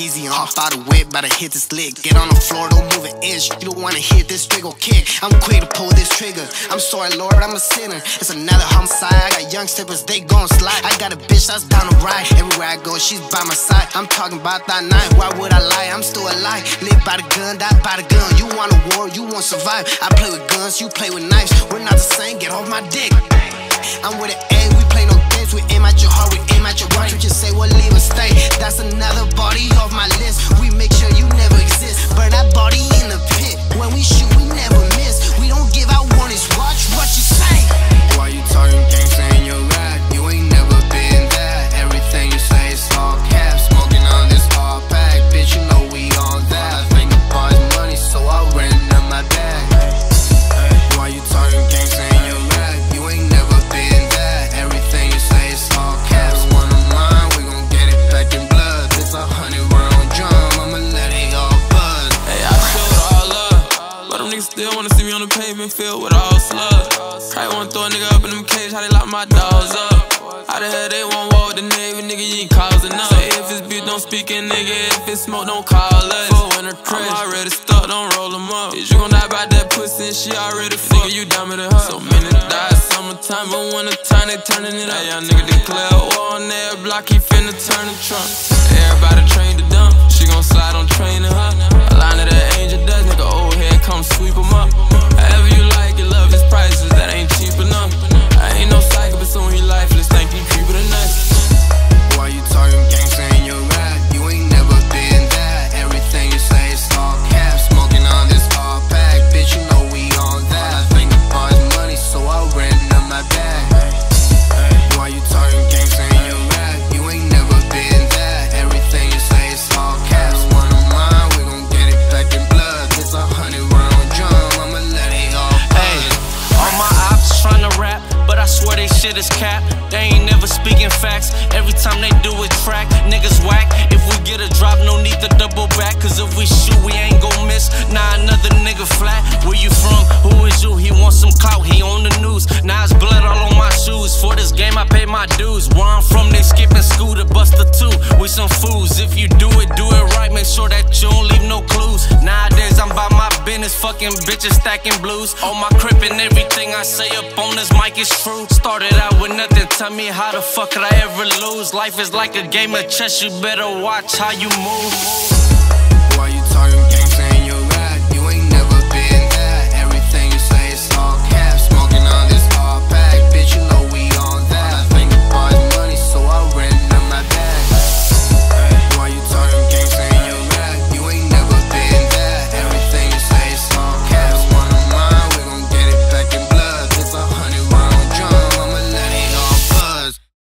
easy. Hop out the whip, about to hit this lick. Get on the floor, don't move an inch. You don't wanna hit this trigger kick. I'm quick to pull this trigger. I'm sorry, Lord, I'm a sinner. It's another homicide. I got young steppers, they gon' slide. I got a bitch that's down to ride. Everywhere I go, she's by my side. I'm talking about that night. Why would I lie? I'm still alive. Live by the gun, die by the gun. You want a war, you want survive. I play with guns, you play with knives. We're not the same, get off my dick. I'm with an A, we play no games. We aim at your heart, we at your. You say, well, leave and stay. That's another body off my list. Still wanna see me on the pavement filled with all slugs. Probably wanna throw a nigga up in them cage, how they lock my dogs up. How the hell they won't walk with the Navy, nigga, you ain't causing up. Say if it's beef, don't speak it, nigga. If it's smoke, don't call us. For winter trash, I'm already stuck, don't roll them up. Is you gon' die about that pussy and she already fuck? Nigga, you dumber than her. So many die summertime, but winter time, they turning it up. That young nigga declare war on their block, he finna turn the trunk. Everybody trained to dump, she gon' slide on training her. Come sweep 'em up. They shit is cap. They ain't never speaking facts. Every time they do it track, niggas whack. If we get a drop, no need to double back. Cause if we shoot, we ain't gon' miss. Nah, another nigga flat. Where you from? Who is you? He wants some clout, he on the news. Now it's blood all on my shoes. For this game, I pay my dues. fucking bitches stacking blues. All my crib and everything I say up on this mic is true. Started out with nothing, tell me how the fuck could I ever lose? Life is like a game of chess, you better watch how you move. Why you talking?